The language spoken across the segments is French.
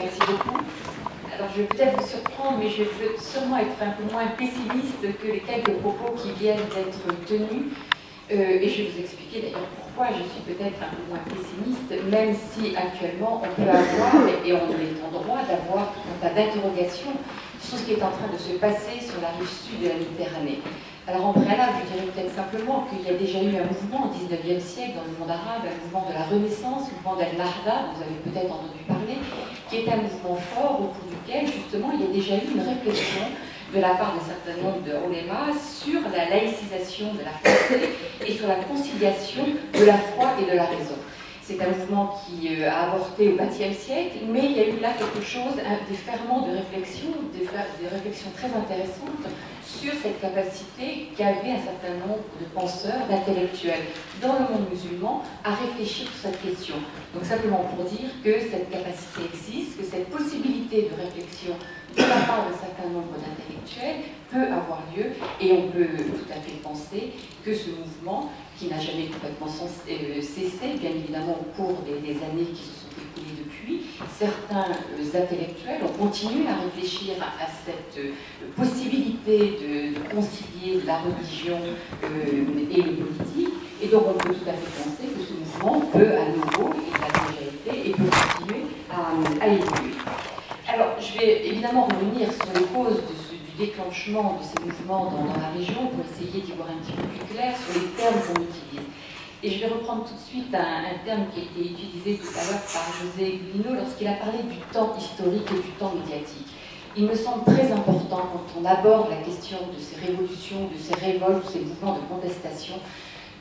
merci beaucoup. Alors je vais peut-être vous surprendre, mais je vais sûrement être un peu moins pessimiste que les quelques propos qui viennent d'être tenus. Euh, et je vais vous expliquer d'ailleurs pourquoi je suis peut-être un peu moins pessimiste, même si actuellement on peut avoir, et on est en droit d'avoir un tas d'interrogations sur ce qui est en train de se passer sur la rive sud de la Méditerranée. Alors en préalable, je dirais peut-être simplement qu'il y a déjà eu un mouvement au 19e siècle dans le monde arabe, un mouvement de la Renaissance, un mouvement d'Al-Nahda, vous avez peut-être entendu parler, qui est un mouvement fort au cours duquel justement il y a déjà eu une réflexion de la part d'un certain nombre de Olema sur la laïcisation de la pensée et sur la conciliation de la foi et de la raison. C'est un mouvement qui euh, a avorté au XXe siècle, mais il y a eu là quelque chose, des ferments de réflexion, des, réflexions très intéressantes sur cette capacité qu'avaient un certain nombre de penseurs, d'intellectuels dans le monde musulman à réfléchir sur cette question. Donc simplement pour dire que cette capacité existe, que cette possibilité de réflexion de la part d'un certain nombre d'intellectuels peut avoir lieu et on peut tout à fait penser que ce mouvement, qui n'a jamais complètement euh, cessé, bien évidemment au cours des, années qui se sont écoulées depuis, certains euh, intellectuels ont continué à réfléchir à, cette euh, possibilité de, concilier la religion et le politique. Et donc on peut tout à fait penser que ce mouvement peut à nouveau, et il a déjà été, et peut continuer à, évoluer. Je vais évidemment revenir sur les causes du déclenchement de ces mouvements dans, dans la région pour essayer d'y voir un petit peu plus clair sur les termes qu'on utilise. Et je vais reprendre tout de suite un, terme qui a été utilisé tout à l'heure par José Guino lorsqu'il a parlé du temps historique et du temps médiatique. Il me semble très important quand on aborde la question de ces révolutions, de ces révoltes, de ces mouvements de contestation,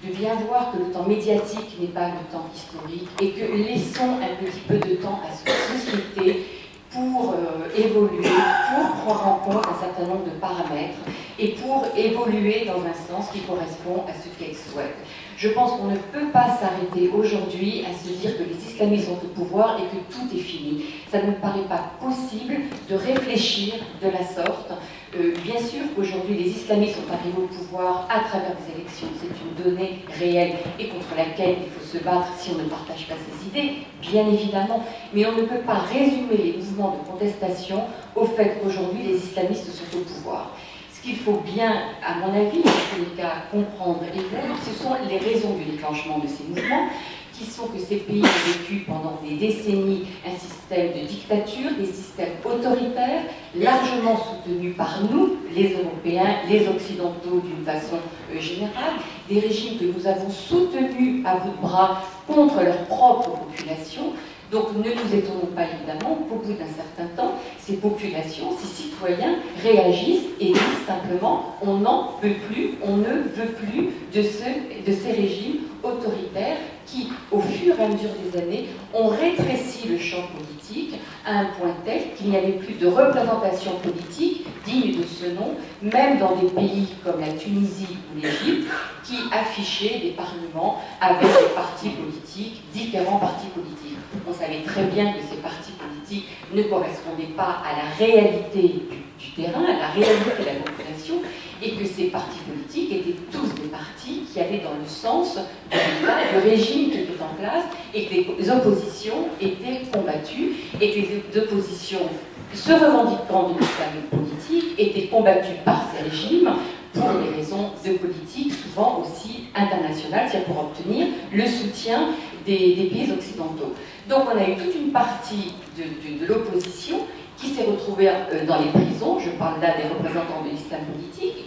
de bien voir que le temps médiatique n'est pas le temps historique et que laissons un petit peu de temps à cette société pour euh, évoluer, pour prendre en compte un certain nombre de paramètres et pour évoluer dans un sens qui correspond à ce qu'elle souhaite. Je pense qu'on ne peut pas s'arrêter aujourd'hui à se dire que les islamistes sont au pouvoir et que tout est fini. Ça ne me paraît pas possible de réfléchir de la sorte. Euh, bien sûr qu'aujourd'hui les islamistes sont arrivés au pouvoir à travers des élections, c'est une donnée réelle et contre laquelle il faut se battre si on ne partage pas ses idées, bien évidemment, mais on ne peut pas résumer les mouvements de contestation au fait qu'aujourd'hui les islamistes sont au pouvoir. Ce qu'il faut bien, à mon avis, en tous cas, comprendre et voir, ce sont les raisons du déclenchement de ces mouvements, qui sont que ces pays ont vécu pendant des décennies un système de dictature, des systèmes autoritaires, largement soutenus par nous, les Européens, les Occidentaux d'une façon euh, générale, des régimes que nous avons soutenus à bout de bras contre leur propre population, donc ne nous étonnons pas évidemment qu'au bout d'un certain temps, ces populations, ces citoyens réagissent et disent simplement on n'en veut plus, on ne veut plus de, de ces régimes autoritaires qui, au fur et à mesure des années, ont rétréci le champ politique à un point tel qu'il n'y avait plus de représentation politique digne de ce nom, même dans des pays comme la Tunisie ou l'Égypte, qui affichaient des parlements avec des partis politiques, différents partis politiques. On savait très bien que ces partis politiques ne correspondaient pas à la réalité du, terrain, à la réalité de la population, et que ces partis politiques étaient tous des partis qui allaient dans le sens de du régime qui était en place, et que les oppositions étaient combattues, et que les oppositions se revendiquant de l'islam politique étaient combattues par ces régimes pour des raisons de politique, souvent aussi internationales, c'est-à-dire pour obtenir le soutien des, pays occidentaux. Donc on a eu toute une partie de, l'opposition qui s'est retrouvée euh, dans les prisons, je parle là des représentants de l'islam politique,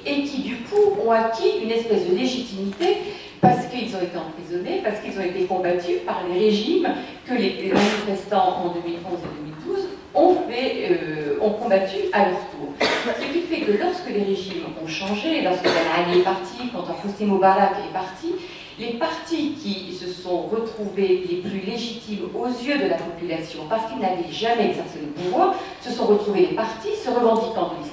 ont acquis une espèce de légitimité parce qu'ils ont été emprisonnés, parce qu'ils ont été combattus par les régimes que les, manifestants en 2011 et 2012 ont, fait, euh, combattu à leur tour. Ce qui fait que lorsque les régimes ont changé, lorsque Ben est parti, quand Hosni Moubarak est parti, les partis qui se sont retrouvés les plus légitimes aux yeux de la population, parce qu'ils n'avaient jamais exercé le pouvoir, se sont retrouvés les partis se revendiquant de.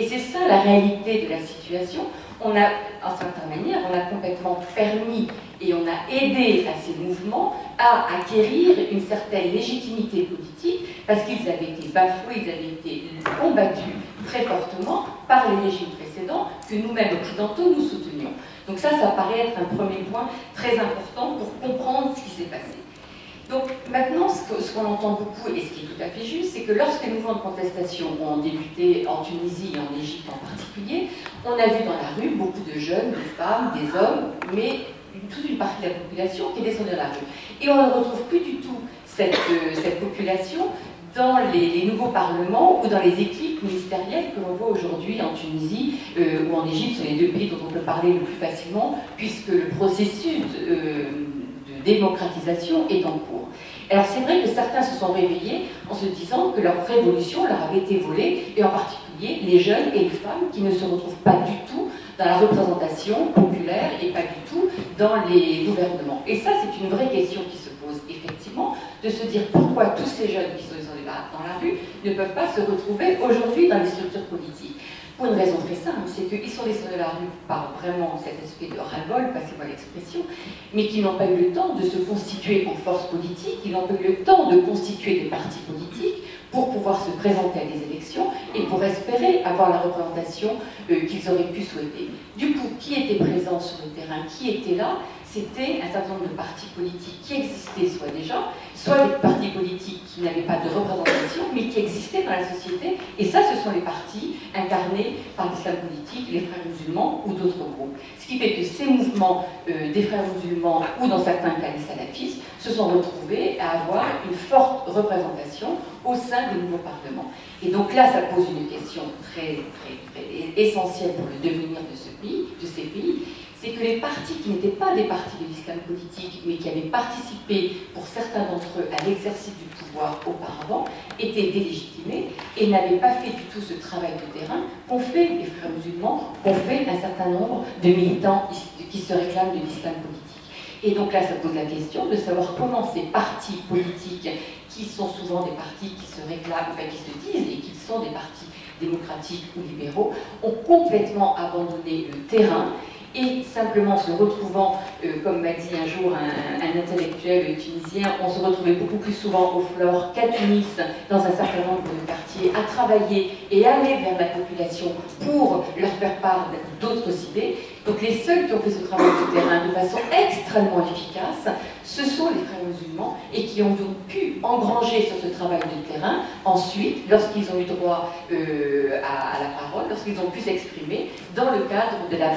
Et c'est ça la réalité de la situation. On a, en certaine manière, on a complètement permis et on a aidé à ces mouvements à acquérir une certaine légitimité politique parce qu'ils avaient été bafoués, ils avaient été combattus très fortement par les régimes précédents que nous-mêmes occidentaux nous soutenions. Donc ça, ça paraît être un premier point très important pour comprendre ce qui s'est passé. Donc maintenant, ce qu'on entend beaucoup, et ce qui est tout à fait juste, c'est que lorsque les mouvements de contestation ont débuté en Tunisie et en Égypte en particulier, on a vu dans la rue beaucoup de jeunes, de femmes, des hommes, mais toute une partie de la population qui est descendue dans la rue. Et on ne retrouve plus du tout cette, euh, population dans les, nouveaux parlements ou dans les équipes ministérielles que l'on voit aujourd'hui en Tunisie euh, ou en Égypte, sont les deux pays dont on peut parler le plus facilement, puisque le processus euh, démocratisation est en cours. Alors c'est vrai que certains se sont réveillés en se disant que leur révolution leur avait été volée, et en particulier les jeunes et les femmes qui ne se retrouvent pas du tout dans la représentation populaire et pas du tout dans les gouvernements. Et ça, c'est une vraie question qui se pose effectivement, de se dire pourquoi tous ces jeunes qui sont dans la rue ne peuvent pas se retrouver aujourd'hui dans les structures politiques. Pour une raison très simple, c'est qu'ils sont descendus de la rue par vraiment cet aspect de ras-le-bol, passez-moi l'expression, mais qu'ils n'ont pas eu le temps de se constituer en force politique, ils n'ont pas eu le temps de constituer des partis politiques pour pouvoir se présenter à des élections et pour espérer avoir la représentation euh, qu'ils auraient pu souhaiter. Du coup, qui était présent sur le terrain, qui était là c'était un certain nombre de partis politiques qui existaient soit déjà, soit des partis politiques qui n'avaient pas de représentation, mais qui existaient dans la société. Et ça, ce sont les partis incarnés par l'islam politique, les frères musulmans ou d'autres groupes. Ce qui fait que ces mouvements euh, des frères musulmans, ou dans certains cas les salafistes, se sont retrouvés à avoir une forte représentation au sein des nouveaux parlements. Et donc là, ça pose une question très, très, très essentielle pour le devenir de ce pays, les partis qui n'étaient pas des partis de l'islam politique, mais qui avaient participé, pour certains d'entre eux, à l'exercice du pouvoir auparavant, étaient délégitimés et n'avaient pas fait du tout ce travail de terrain qu'ont fait les frères musulmans, qu'ont fait un certain nombre de militants qui se réclament de l'islam politique. Et donc là, ça pose la question de savoir comment ces partis politiques, qui sont souvent des partis qui se réclament, enfin qui se disent et qui sont des partis démocratiques ou libéraux, ont complètement abandonné le terrain et simplement se retrouvant, euh, comme m'a dit un jour un, intellectuel tunisien, on se retrouvait beaucoup plus souvent au Flore qu'à Tunis, dans un certain nombre de quartiers, à travailler et aller vers la population pour leur faire part d'autres idées. Donc les seuls qui ont fait ce travail de terrain de façon extrêmement efficace, ce sont les frères musulmans et qui ont donc pu engranger sur ce travail de terrain ensuite, lorsqu'ils ont eu droit euh, à, la parole, lorsqu'ils ont pu s'exprimer dans le cadre de la,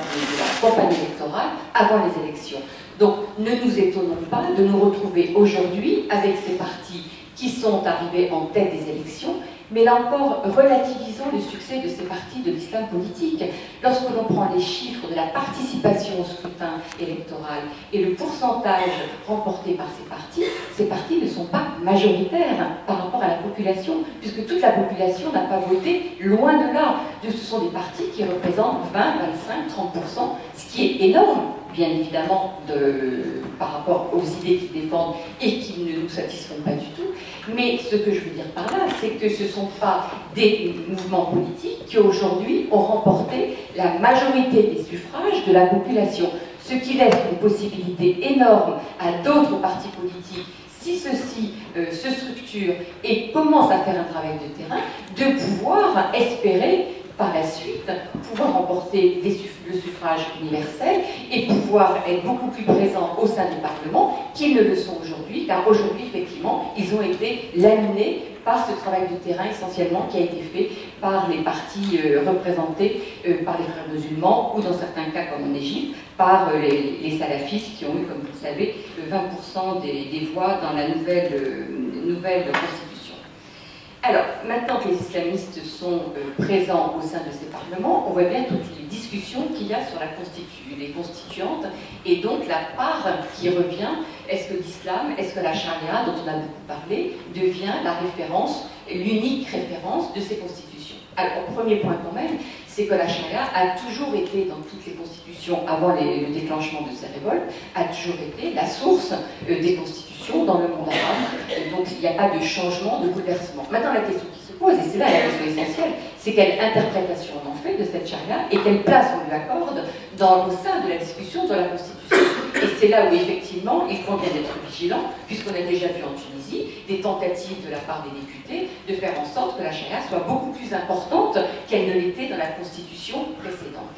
campagne électorale avant les élections. Donc ne nous étonnons pas de nous retrouver aujourd'hui avec ces partis qui sont arrivés en tête des élections mais là encore, relativisons le succès de ces partis de l'islam politique. Lorsque l'on prend les chiffres de la participation au scrutin électoral et le pourcentage remporté par ces partis, ces partis ne sont pas majoritaires par rapport à la population, puisque toute la population n'a pas voté, loin de là. Ce sont des partis qui représentent 20, 25, 30%, ce qui est énorme bien évidemment de, par rapport aux idées qu'ils défendent et qui ne nous satisfont pas du tout. Mais ce que je veux dire par là, c'est que ce ne sont pas des mouvements politiques qui aujourd'hui ont remporté la majorité des suffrages de la population, ce qui laisse une possibilité énorme à d'autres partis politiques si ceux-ci euh, se structurent et commencent à faire un travail de terrain, de pouvoir espérer par la suite pouvoir remporter le suffrage universel et pouvoir être beaucoup plus présents au sein du Parlement qu'ils ne le sont aujourd'hui, car aujourd'hui, effectivement, ils ont été laminés par ce travail de terrain essentiellement qui a été fait par les partis euh, représentés euh, par les frères musulmans ou dans certains cas comme en Égypte par euh, les, salafistes qui ont eu, comme vous le savez, 20% des, voix dans la nouvelle constitution. Alors, maintenant que les islamistes sont euh, présents au sein de ces parlements, on voit bien toutes les discussions qu'il y a sur la constitu les constituantes et donc la part qui revient. Est-ce que l'islam, est-ce que la charia, dont on a beaucoup parlé, devient la référence, l'unique référence de ces constitutions Alors, premier point quand même, c'est que la charia a toujours été, dans toutes les constitutions avant le déclenchement de ces révoltes, a toujours été la source euh, des constitutions dans le monde arabe. Donc il n'y a pas de changement, de bouleversement. Maintenant, la question qui se pose, et c'est là la question essentielle, c'est quelle interprétation on en fait de cette charia et quelle place on lui accorde dans, au sein de la discussion sur la constitution. Et c'est là où effectivement il convient d'être vigilant, puisqu'on a déjà vu en Tunisie des tentatives de la part des députés de faire en sorte que la charia soit beaucoup plus importante qu'elle ne l'était dans la constitution précédente.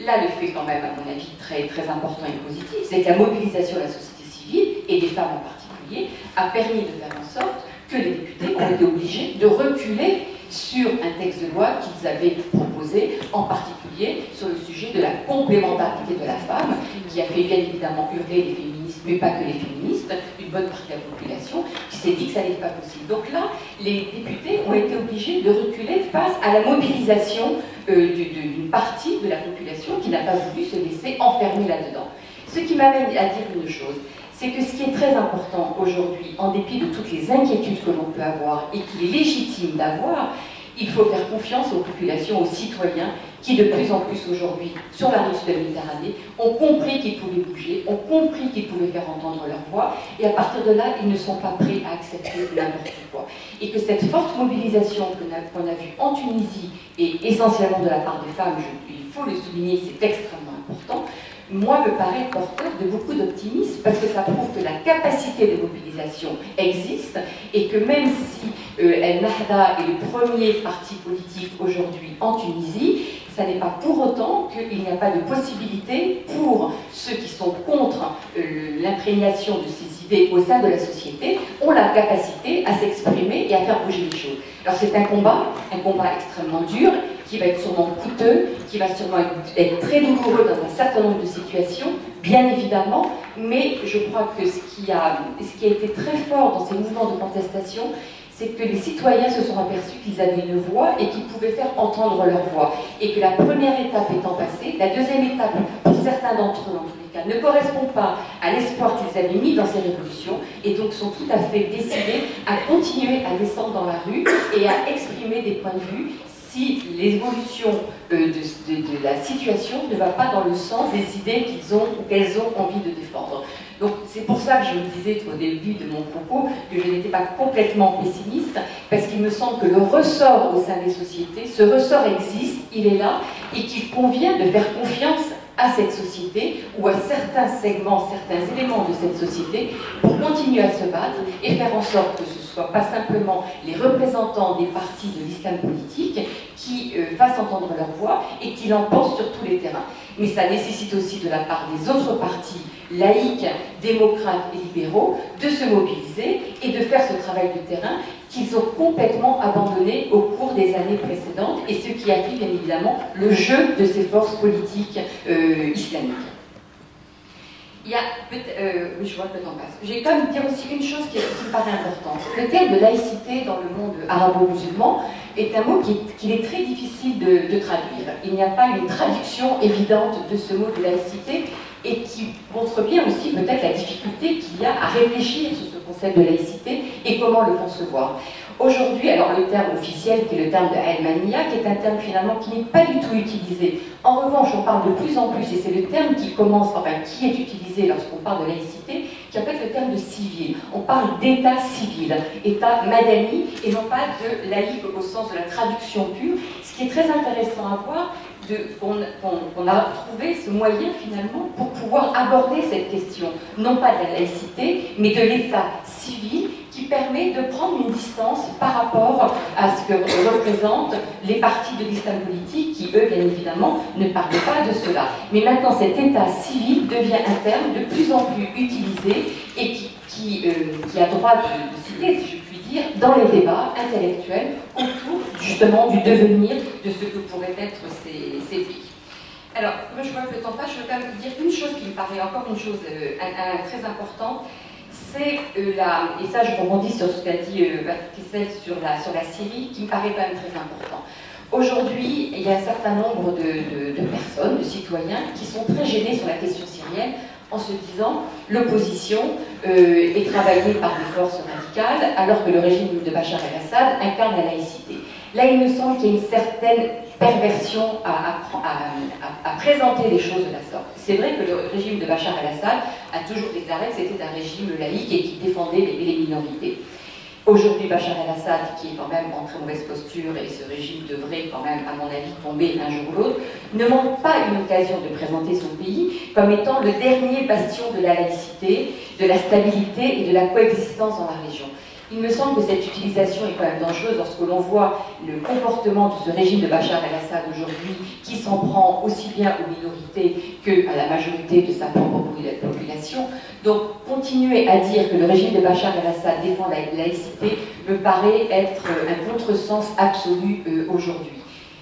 Là, le fait quand même, à mon avis, très, très important et positif, c'est que la mobilisation de la société civile, et des femmes en particulier, a permis de faire en sorte que les députés ont été obligés de reculer sur un texte de loi qu'ils avaient proposé, en particulier sur le sujet de la complémentarité de la femme, qui a fait bien évidemment hurler les féministes, mais pas que les féministes, une bonne partie de la population, qui s'est dit que ça n'était pas possible. Donc là, les députés ont été obligés de reculer face à la mobilisation euh, d'une partie de la population qui n'a pas voulu se laisser enfermer là-dedans. Ce qui m'amène à dire une chose, c'est que ce qui est très important aujourd'hui, en dépit de toutes les inquiétudes que l'on peut avoir et qu'il est légitime d'avoir, il faut faire confiance aux populations, aux citoyens, qui de plus en plus aujourd'hui, sur la rive de la Méditerranée, ont compris qu'ils pouvaient bouger, ont compris qu'ils pouvaient faire entendre leur voix, et à partir de là, ils ne sont pas prêts à accepter n'importe quoi. Et que cette forte mobilisation qu'on a, a vue en Tunisie, et essentiellement de la part des femmes, il faut le souligner, c'est extrêmement important, moi, me paraît porteur de beaucoup d'optimisme parce que ça prouve que la capacité de mobilisation existe et que même si euh, El Nahda est le premier parti politique aujourd'hui en Tunisie, ça n'est pas pour autant qu'il n'y a pas de possibilité pour ceux qui sont contre euh, l'imprégnation de ces idées au sein de la société, ont la capacité à s'exprimer et à faire bouger les choses. Alors c'est un combat, un combat extrêmement dur, qui va être sûrement coûteux, qui va sûrement être, très douloureux dans un certain nombre de situations, bien évidemment, mais je crois que ce qui a, ce qui a été très fort dans ces mouvements de contestation, c'est que les citoyens se sont aperçus qu'ils avaient une voix et qu'ils pouvaient faire entendre leur voix. Et que la première étape étant passée, la deuxième étape, pour certains d'entre eux en tous les cas, ne correspond pas à l'espoir qu'ils avaient mis dans ces révolutions et donc sont tout à fait décidés à continuer à descendre dans la rue et à exprimer des points de vue si l'évolution euh, de, la situation ne va pas dans le sens des idées qu'ils ont ou qu'elles ont envie de défendre. Donc c'est pour ça que je vous disais au début de mon propos que je n'étais pas complètement pessimiste, parce qu'il me semble que le ressort au sein des sociétés, ce ressort existe, il est là, et qu'il convient de faire confiance à cette société ou à certains segments, certains éléments de cette société pour continuer à se battre et faire en sorte que ce soit pas simplement les représentants des partis de l'islam politique qui euh, fassent entendre leur voix et qui l'emportent sur tous les terrains. Mais ça nécessite aussi de la part des autres partis laïcs, démocrates et libéraux de se mobiliser et de faire ce travail de terrain qu'ils ont complètement abandonné au cours des années précédentes et ce qui a bien évidemment le jeu de ces forces politiques euh, islamiques. Euh, oui, je vois que le temps passe. J'ai quand même dire aussi une chose qui, me paraît importante. Le terme de laïcité dans le monde arabo-musulman est un mot qu'il est très difficile de traduire. Il n'y a pas une traduction évidente de ce mot de laïcité et qui montre bien aussi peut-être la difficulté qu'il y a à réfléchir sur ce concept de laïcité et comment le concevoir. Aujourd'hui, alors le terme officiel qui est le terme de Aelmania, qui est un terme finalement qui n'est pas du tout utilisé. En revanche, on parle de plus en plus, et c'est le terme qui commence, enfin qui est utilisé lorsqu'on parle de laïcité, qui appelle le terme de civil. On parle d'état civil, état madani, et non pas de laïque au sens de la traduction pure. Ce qui est très intéressant à voir, qu'on a trouvé ce moyen finalement pour pouvoir aborder cette question, non pas de la laïcité, mais de l'état civil qui permet de prendre une distance par rapport à ce que représentent les partis de l'islam politique qui, eux, bien évidemment, ne parlent pas de cela. Mais maintenant, cet état civil devient un terme de plus en plus utilisé et qui, euh, a droit de, citer, si je puis dire, dans les débats intellectuels autour justement du devenir de ce que pourraient être ces, pays. Alors, moi je vois que le temps passe, je veux quand même dire une chose qui me paraît encore une chose euh, très importante, c'est euh, la, et ça je rebondis sur ce qu'a dit euh, sur la, sur la Syrie, qui me paraît quand même très important. Aujourd'hui, il y a un certain nombre de, personnes, de citoyens, qui sont très gênés sur la question syrienne en se disant l'opposition euh, est travaillée par des forces radicales alors que le régime de Bachar el-Assad incarne la laïcité. Là, il me semble qu'il y a une certaine perversion à, présenter les choses de la sorte. C'est vrai que le régime de Bachar el-Assad a toujours déclaré que c'était un régime laïque et qui défendait les, minorités. Aujourd'hui, Bachar el-Assad, qui est quand même en très mauvaise posture, et ce régime devrait quand même, à mon avis, tomber un jour ou l'autre, ne manque pas une occasion de présenter son pays comme étant le dernier bastion de la laïcité, de la stabilité et de la coexistence dans la région Il me semble que cette utilisation est quand même dangereuse lorsque l'on voit le comportement de ce régime de Bachar el-Assad aujourd'hui, qui s'en prend aussi bien aux minorités qu'à la majorité de sa propre population. Donc, continuer à dire que le régime de Bachar el-Assad défend la laïcité me paraît être un contresens absolu euh, aujourd'hui.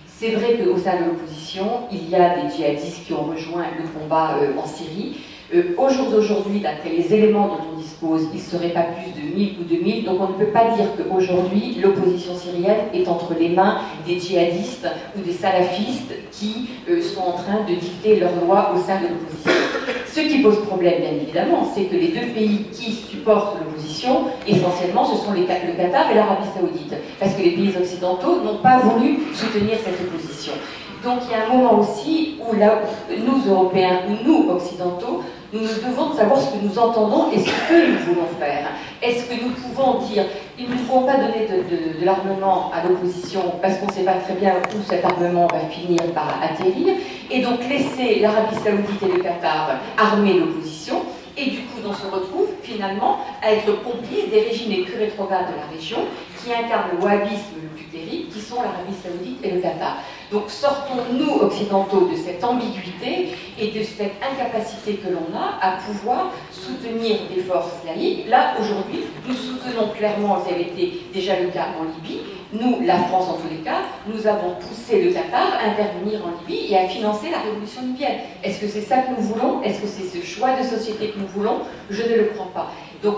C'est vrai qu'au sein de l'opposition, il y a des djihadistes qui ont rejoint le combat euh, en Syrie. Euh, au jour d'aujourd'hui, d'après les éléments dont on dispose, il ne serait pas plus de 1000 ou 2000. Donc on ne peut pas dire qu'aujourd'hui, l'opposition syrienne est entre les mains des djihadistes ou des salafistes qui sont en train de dicter leurs lois au sein de l'opposition. Ce qui pose problème, bien évidemment, c'est que les deux pays qui supportent l'opposition, essentiellement, ce sont le Qatar et l'Arabie saoudite, parce que les pays occidentaux n'ont pas voulu soutenir cette opposition. Donc il y a un moment aussi où là, nous, Européens, ou nous, Occidentaux, nous devons de savoir ce que nous entendons et ce que nous voulons faire. Est-ce que nous pouvons dire, ils ne pouvons pas donner de, l'armement à l'opposition parce qu'on ne sait pas très bien où cet armement va finir par atterrir, et donc laisser l'Arabie saoudite et le Qatar armer l'opposition, et du coup on se retrouve finalement à être complice des régimes les plus rétrogrades de la région qui incarnent le wahhabisme le plus terrible, qui sont l'Arabie saoudite et le Qatar. Donc sortons-nous, occidentaux, de cette ambiguïté et de cette incapacité que l'on a à pouvoir soutenir des forces laïques. Là, aujourd'hui, nous soutenons clairement, ça avait été déjà le cas en Libye, nous, la France en tous les cas, nous avons poussé le Qatar à intervenir en Libye et à financer la révolution libyenne. Est-ce que c'est ça que nous voulons? Est-ce que c'est ce choix de société que nous voulons? Je ne le crois pas. Donc,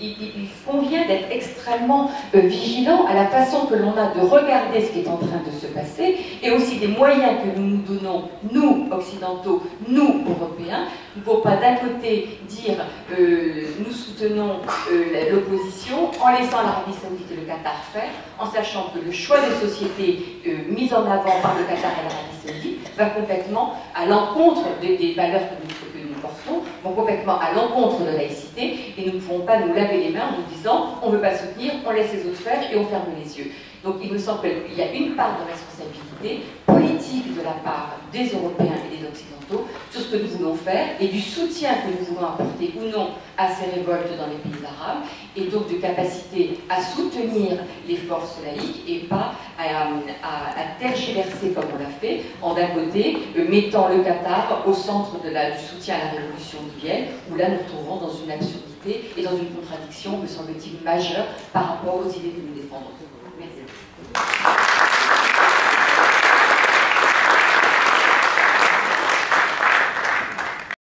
il, convient d'être extrêmement euh, vigilant à la façon que l'on a de regarder ce qui est en train de se passer et aussi des moyens que nous nous donnons, nous, occidentaux, nous, européens. Il ne pas d'un côté dire euh, nous soutenons euh, l'opposition en laissant l'Arabie saoudite et le Qatar faire, en sachant que le choix de société mis en avant par le Qatar et l'Arabie saoudite va complètement à l'encontre des, valeurs que nous vont complètement à l'encontre de la laïcité et nous ne pouvons pas nous laver les mains en nous disant on ne veut pas soutenir, on laisse les autres faire et on ferme les yeux. Donc il me semble qu'il y a une part de responsabilité politique de la part des Européens et des Occidentaux sur ce que nous voulons faire et du soutien que nous voulons apporter ou non à ces révoltes dans les pays arabes et donc de capacité à soutenir les forces laïques et pas à, tergiverser comme on l'a fait en d'un côté euh, mettant le Qatar au centre du soutien à la révolution libyenne où là nous trouverons dans une absurdité et dans une contradiction me semble-t-il majeure par rapport aux idées que nous défendons. Merci.